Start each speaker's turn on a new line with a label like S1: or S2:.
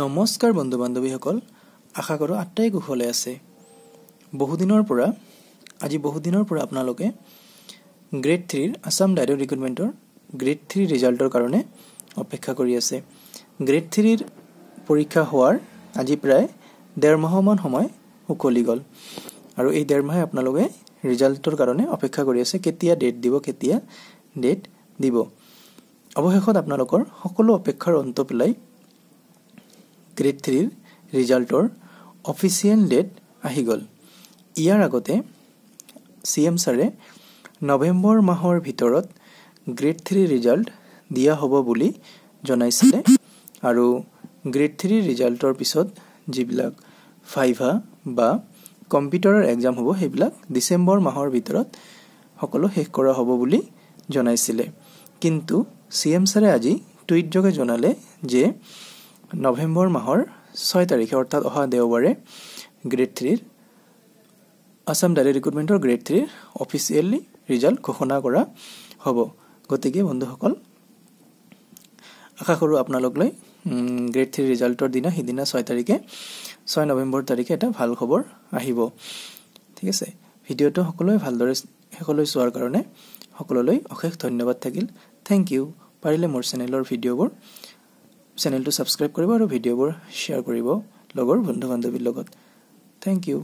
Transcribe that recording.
S1: নমস্কাৰ বন্ধু বান্ধৱীসকল আশা কৰোঁ আটাই কুশলে আছে। বহুদিনৰ পৰা আজি বহুদিনৰ পৰা আপোনালোকে গ্ৰেড থ্ৰীৰ আছাম ডাইৰেক্ট ৰিক্ৰুটমেণ্টৰ গ্ৰেড থ্ৰী ৰিজাল্টৰ কাৰণে অপেক্ষা কৰি আছে। গ্ৰেড থ্ৰীৰ পৰীক্ষা হোৱাৰ আজি প্ৰায় ডেৰ মাহমান সময় উকলি গ'ল। আৰু এই ডেৰ মাহে আপোনালোকে ৰিজাল্টৰ কাৰণে অপেক্ষা কৰি আছে কেতিয়া ডেট দিব কেতিয়া ডেট দিব। অৱশেষত আপোনালোকৰ সকলো অপেক্ষাৰ অন্ত পেলাই গ্ৰেড থ্ৰীৰ ৰিজাল্টৰ অফিচিয়েল ডেট আহি গ'ল। ইয়াৰ আগতে চি এম ছাৰে নৱেম্বৰ মাহৰ ভিতৰত গ্ৰেড থ্ৰীৰ ৰিজাল্ট দিয়া হ'ব বুলি জনাইছিলে আৰু গ্ৰেড থ্ৰীৰ ৰিজাল্টৰ পিছত যিবিলাক ফাইভা বা কম্পিউটাৰৰ এক্সাম হ'ব সেইবিলাক ডিচেম্বৰ মাহৰ ভিতৰত সকলো শেষ কৰা হ'ব বুলি জনাইছিলে। কিন্তু চি এম ছাৰে আজি টুইটযোগে জনালে যে নৱেম্বৰ মাহৰ ছয় তাৰিখে অৰ্থাৎ অহা দেওবাৰে গ্ৰেড থ্ৰীৰ আছাম ডাইৰেক্ট ৰিক্ৰুটমেণ্টৰ গ্ৰেড থ্ৰীৰ অফিচিয়েলি ৰিজাল্ট ঘোষণা কৰা হ'ব। গতিকে বন্ধুসকল আশা কৰোঁ আপোনালোকলৈ গ্ৰেড থ্ৰীৰ ৰিজাল্টৰ দিনা সিদিনা ছয় তাৰিখে ছয় নৱেম্বৰ তাৰিখে এটা ভাল খবৰ আহিব। ঠিক আছে? ভিডিঅ'টো সকলোৱে ভালদৰে শেষলৈ চোৱাৰ কাৰণে সকলোলৈ অশেষ ধন্যবাদ থাকিল। থেংক ইউ পাৰিলে মোৰ চেনেলৰ ভিডিঅ'বোৰ চেনেলটো ছাবস্ক্ৰাইব কৰিব আৰু ভিডিঅ'বোৰ শ্বেয়াৰ কৰিব লগৰ বন্ধু বান্ধৱীৰ লগত। Thank you.